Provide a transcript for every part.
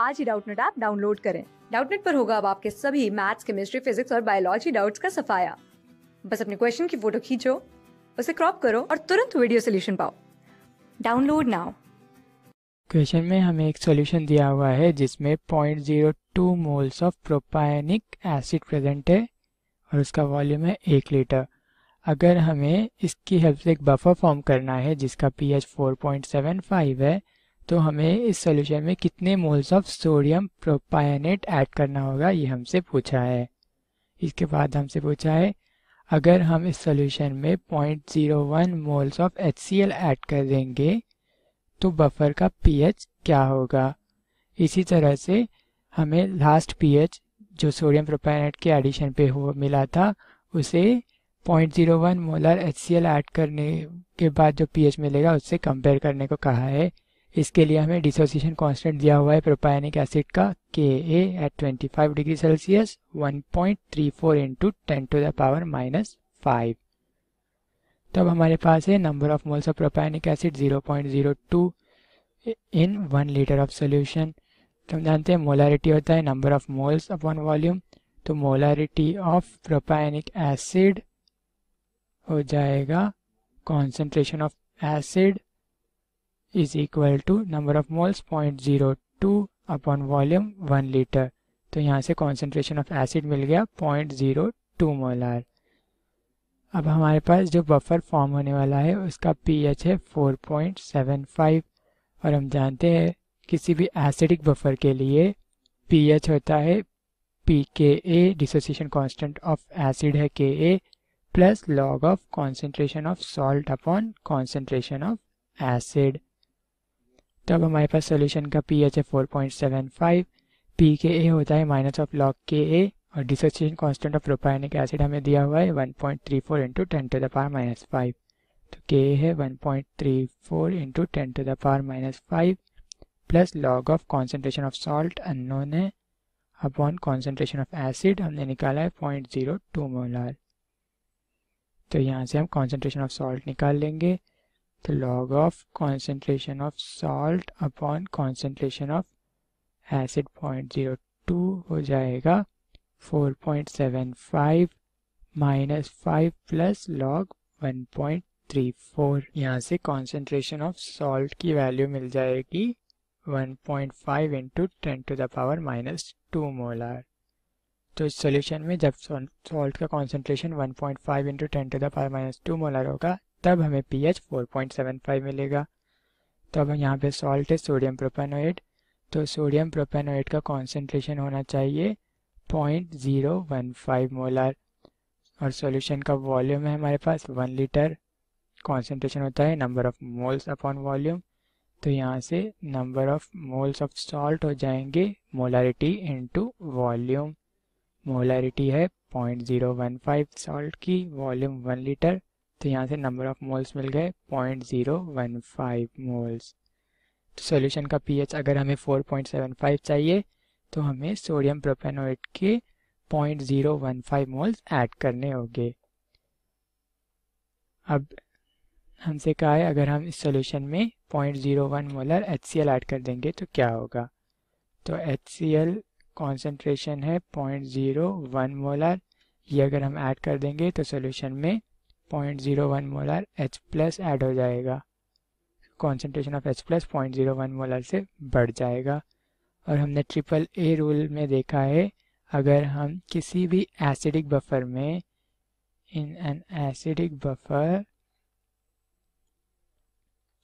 आज ही Doubtnut app download करें। डाउटनेट पर होगा अब आपके सभी मैथ्स, केमिस्ट्री, फिजिक्स और बायोलॉजी डाउट्स का सफाया। बस अपने क्वेश्चन की फ़ोटो खींचो, उसे क्रॉप करो और तुरंत वीडियो सोल्यूशन पाओ। Download now. क्वेश्चन में हमें एक सॉल्यूशन दिया हुआ है, जिसमें 0.02 moles of propionic acid present है और उसका वॉल्यूम है एक लीटर। अगर हमें इसकी हेल्प से एक बफर फॉर्म करना है, जिसका पीएच 4.75 है तो हमें इस सॉल्यूशन में कितने moles of sodium propionate add करना होगा, ये हमसे पूछा है। इसके बाद हमसे पूछा है, अगर हम इस सॉल्यूशन में 0.01 मोल्स ऑफ़ एच ऐड कर देंगे तो बफर का पीएच क्या होगा? इसी तरह से हमें लास्ट पीएच जो सोडियम प्रोपायनेट के एडिशन पे हो मिला था, उसे 0.01 मोलर एच ऐड करने के बाद जो पीएच मिलेगा, उससे कंपेयर करने को कहा है। इसके लिए हमें डिसोसिएशन कांस्टेंट दिया हुआ है प्रोपायनिक एसिड का K A at 25 degree Celsius 1.34 point three four into ten to the power minus five तब हमारे पास है number of moles of propionic acid 0.02 in one litre of solution तो हम जानते हैं मोलारिटी होता है number of moles upon volume तो मोलारिटी ऑफ़ प्रोपायनिक एसिड हो जाएगा concentration of acid is equal to number of moles 0.02 upon volume one litre तो यहाँ से कॉन्सेंट्रेशन ऑफ़ एसिड मिल गया 0.02 मोलार अब हमारे पास जो बफर फॉर्म होने वाला है, उसका पीएच है 4.75 और हम जानते हैं किसी भी एसिडिक बफर के लिए पीएच होता है P K A dissociation constant of acid है K A plus log of concentration of salt upon concentration of acid तो अब हमारे पास सोल्यूशन का पी एच है four point seven five P K A होता है माइनस ऑफ़ लॉग के ए और dissociation constant of propionic acid हमें दिया हुआ है one point three four into ten to the power minus five तो के ए है one point three four into ten to the power minus five plus log of concentration of salt unknown है upon concentration of acid हमने निकाला है point zero to molar तो यहाँ से हम कॉन्सेंट्रेशन ऑफ़ सॉल्ट निकाल लेंगे। The log of concentration of salt upon concentration of acid 0.02 हो जाएगा 4.75 माइनस फाइव प्लस लॉग 1.34 यहाँ से कॉन्सेंट्रेशन ऑफ़ सॉल्ट की वैल्यू मिल जाएगी 1.5 point five into ten to the power minus two molar तो इस सोल्यूशन में जब सॉल्ट का concentration 1.5 point five into ten to the power minus two molar होगा तब हमें P H four point seven five मिलेगा। तो अब यहाँ पे सॉल्ट है सोडियम प्रोपेनोएट तो सोडियम प्रोपेनोएट का कॉन्सेंट्रेशन होना चाहिए point zero one five molar और सॉल्यूशन का वॉल्यूम है हमारे पास वन लीटर कॉन्सेंट्रेशन होता है number of moles upon volume तो यहाँ से number of moles of salt हो जाएँगे मोलारिटी इनटू वॉल्यूम मोलारिटी है point zero one five salt की वॉल्यूम वन लीटर तो यहाँ से नंबर ऑफ़ मोल्स मिल गए point zero one five moles तो सोल्यूशन का पीएच अगर हमें फोर पॉइंट सेवन फाइव चाहिए तो हमें सोडियम प्रोपेनोएट के point zero one five moles add करने होंगे। अब हमसे कहा है, अगर हम इस सोल्यूशन में point zero one molar H C L add कर देंगे तो क्या होगा? तो एच सी एल कॉन्सेंट्रेशन है पॉइंट ज़ीरो वन मोलर ये अगर हम ऐड कर देंगे तो सोल्यूशन में point zero one molar H plus add हो जाएगा। Concentration of H plus point zero one molar से बढ़ जाएगा। और हमने ट्रिपल ए रूल में देखा है, अगर हम किसी भी एसिडिक बफर में in an acidic buffer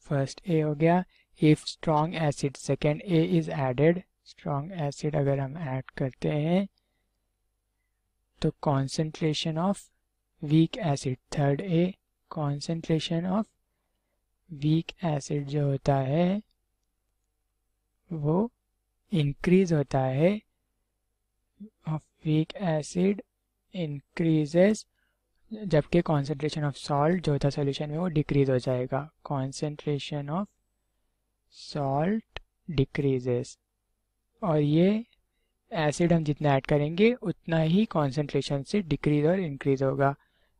first A हो गया if strong acid second A is added strong acid अगर हम ऐड करते हैं तो concentration of weak acid third A concentration of weak acid जो होता है, वो इंक्रीज होता है। ऑफ़ वीक एसिड इंक्रीजेस जबकि कॉन्सेंट्रेशन ऑफ़ सॉल्ट जो होता है सोल्यूशन में, वो डिक्रीज हो जाएगा। कॉन्सेंट्रेशन ऑफ़ सॉल्ट डिक्रीजेस और ये एसिड हम जितना ऐड करेंगे, उतना ही कॉन्सेंट्रेशन से डिक्रीज और इंक्रीज होगा।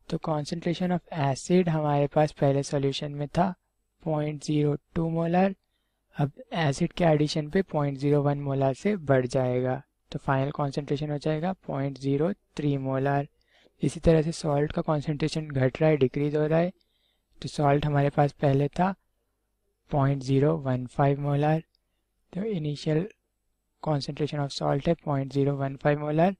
तो कॉन्सेंट्रेशन ऑफ़ एसिड हमारे पास पहले सॉल्यूशन में था पॉइंट ज़ीरो टू मोलर अब एसिड के एडिशन पे पॉइंट ज़ीरो वन मोलार से बढ़ जाएगा तो फाइनल कॉन्सेंट्रेशन हो जाएगा पॉइंट ज़ीरो थ्री मोलार इसी तरह से सॉल्ट का कॉन्सेंट्रेशन घट रहा है डिक्रीज हो रहा है तो सॉल्ट हमारे पास पहले था point zero one five molar तो इनिशियल कॉन्सेंट्रेशन ऑफ़ सॉल्ट है point zero one five molar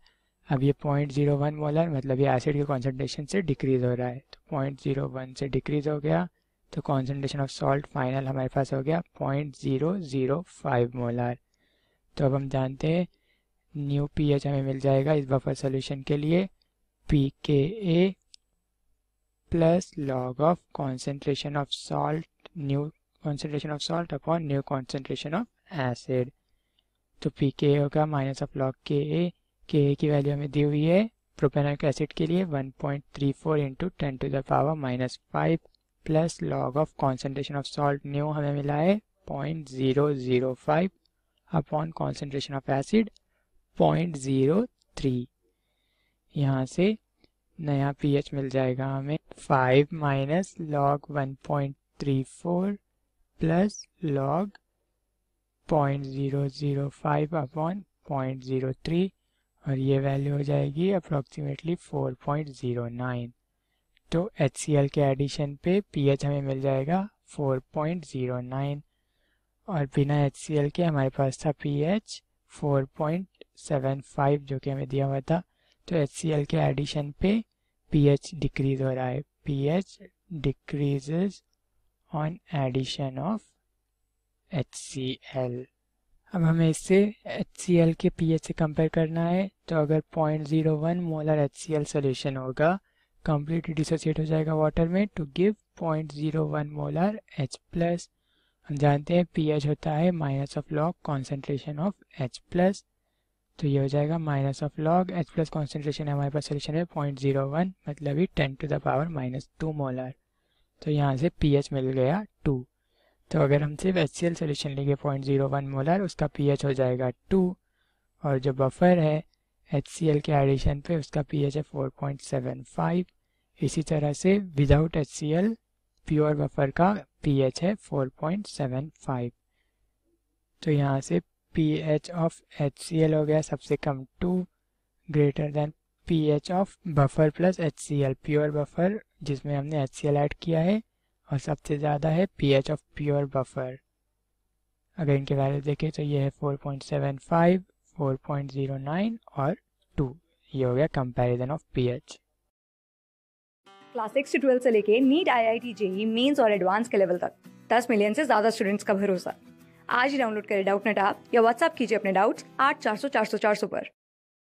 अब ये पॉइंट ज़ीरो वन मोलर मतलब ये एसिड के कॉन्सेंट्रेशन से डिक्रीज हो रहा है। तो पॉइंट ज़ीरो वन से डिक्रीज हो गया तो कॉन्सेंट्रेशन ऑफ़ सॉल्ट फाइनल हमारे पास हो गया point zero zero five molar तो अब हम जानते हैं न्यू पी एच हमें मिल जाएगा इस बफर सोल्यूशन के लिए P K A plus log of concentration of salt new concentration of salt upon new concentration of acid तो पी के ए होगा माइनस ऑफ़ लॉग के ए के ए की वैल्यू हमें दी हुई है प्रोपेनॉइक एसिड के लिए 1.34 point three four into ten to the power minus five plus log of concentration of salt new हमें मिला है point zero zero five upon concentration of acid point zero three यहाँ से नया पीएच मिल जाएगा हमें five minus log one point three four plus log point zero zero five upon point zero three और ये वैल्यू हो जाएगी अप्रॉक्सीमेटली 4.09 तो एच के एडिशन पे पीएच हमें मिल जाएगा 4.09 और बिना एच के हमारे पास था पीएच 4.75 जो कि हमें दिया हुआ था। तो एच के एडिशन पे पीएच डिक्रीज हो रहा है। PH decreases on addition of HCl अब हमें इससे एच के पी से कंपेयर करना है तो अगर point zero one molar H solution होगा कम्प्लीटली डिसोसिएट हो जाएगा वाटर में to give point zero one molar H plus हम जानते हैं पी होता है minus of log concentration of H plus तो ये हो जाएगा minus of log H plus concentration हमारे पास सोल्यूशन है पॉइंट ज़ीरो वन मतलब ही ten to the power minus two molar तो यहाँ से पी एच मिल गया टू तो अगर हम सिर्फ़ एच सी सोल्यूशन लेंगे पॉइंट ज़ीरो वन मोलर उसका पीएच हो जाएगा टू और जो बफर है एच के एडिशन पे, उसका पीएच है फोर पॉइंट सेवन फाइव इसी तरह से विदाउट एच प्योर बफर का पी एच है फोर पॉइंट सेवन फाइव तो यहाँ से पी एच ऑफ़ एच हो गया सबसे कम two greater than P H of buffer plus H pure buffer जिसमें हमने एच ऐड किया है। और सबसे ज़्यादा है पीएच ऑफ़ प्योर बफर अगर इनके वैल्यू देखें तो ये है 4.75, 4.09 और 2 ये हो गया comparison of pH class six से ट्वेल्थ से लेके NEET I I T JEE mains और एडवांस के लेवल तक. 10 मिलियन से ज़्यादा स्टूडेंट्स का भरोसा. आज ही डाउनलोड करें डाउट नेट आप या व्हाट्सअप कीजिए अपने डाउट्स आठ चार सौ चार सौ चार सौ पर.